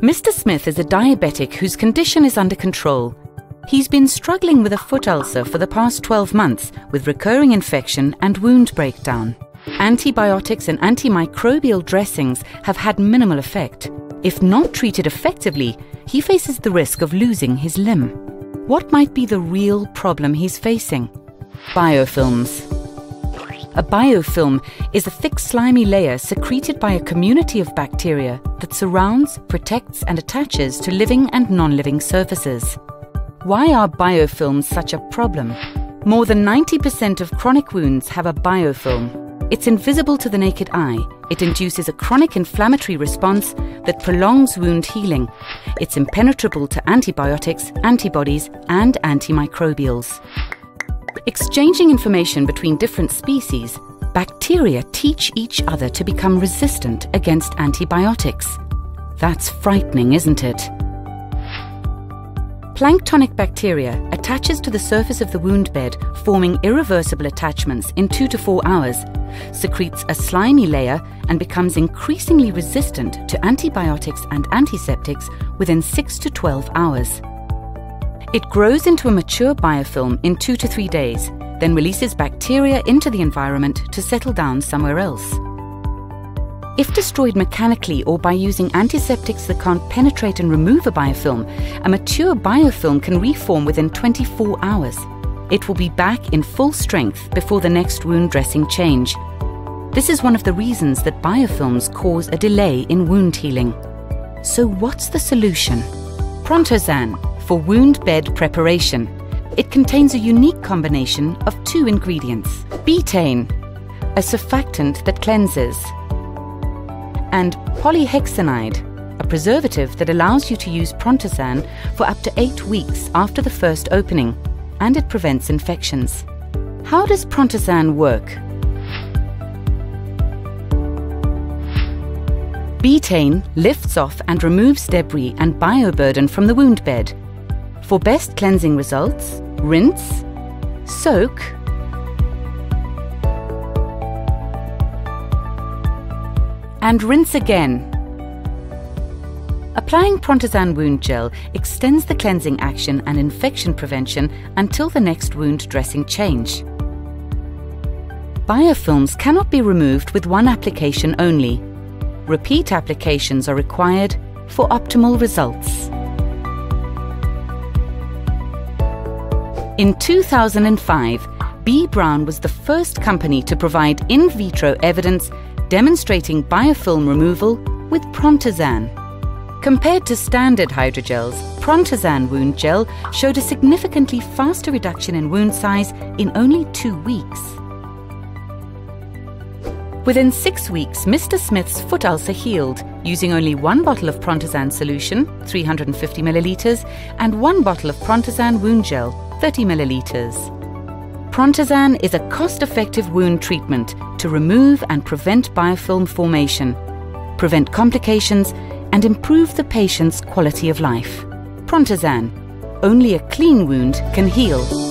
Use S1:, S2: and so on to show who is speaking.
S1: Mr. Smith is a diabetic whose condition is under control. He's been struggling with a foot ulcer for the past 12 months with recurring infection and wound breakdown. Antibiotics and antimicrobial dressings have had minimal effect. If not treated effectively, he faces the risk of losing his limb. What might be the real problem he's facing? Biofilms. A biofilm is a thick slimy layer secreted by a community of bacteria that surrounds, protects and attaches to living and non-living surfaces. Why are biofilms such a problem? More than 90% of chronic wounds have a biofilm. It's invisible to the naked eye. It induces a chronic inflammatory response that prolongs wound healing. It's impenetrable to antibiotics, antibodies, and antimicrobials. Exchanging information between different species, bacteria teach each other to become resistant against antibiotics. That's frightening, isn't it? Planktonic bacteria attaches to the surface of the wound bed, forming irreversible attachments in two to four hours, secretes a slimy layer, and becomes increasingly resistant to antibiotics and antiseptics within 6 to 12 hours. It grows into a mature biofilm in two to three days, then releases bacteria into the environment to settle down somewhere else. If destroyed mechanically or by using antiseptics that can't penetrate and remove a biofilm, a mature biofilm can reform within 24 hours. It will be back in full strength before the next wound dressing change. This is one of the reasons that biofilms cause a delay in wound healing. So what's the solution? Prontosan for wound bed preparation. It contains a unique combination of two ingredients betaine, a surfactant that cleanses, and polyhexanide, a preservative that allows you to use Prontosan for up to eight weeks after the first opening, and it prevents infections. How does Prontosan work? Betaine lifts off and removes debris and bioburden from the wound bed, for best cleansing results, rinse, soak, and rinse again. Applying Prontosan wound gel extends the cleansing action and infection prevention until the next wound dressing change. Biofilms cannot be removed with one application only. Repeat applications are required for optimal results. In 2005, B. Braun was the first company to provide in vitro evidence demonstrating biofilm removal with Prontosan. Compared to standard hydrogels, Prontosan wound gel showed a significantly faster reduction in wound size in only two weeks. Within six weeks, Mr. Smith's foot ulcer healed using only one bottle of Prontosan solution, 350 millilitres, and one bottle of Prontosan wound gel, 30 millilitres. Prontosan is a cost-effective wound treatment to remove and prevent biofilm formation, prevent complications, and improve the patient's quality of life. Prontosan. Only a clean wound can heal.